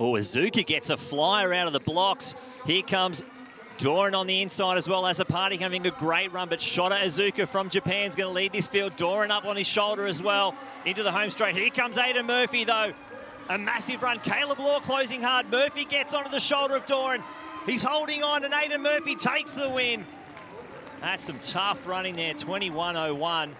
Oh, Iizuka gets a flyer out of the blocks. Here comes Doran on the inside as well. as a party having a great run, but Shota Iizuka from Japan is going to lead this field. Doran up on his shoulder as well into the home straight. Here comes Aidan Murphy though. A massive run. Caleb Law closing hard. Murphy gets onto the shoulder of Doran. He's holding on and Aidan Murphy takes the win. That's some tough running there, 21.01.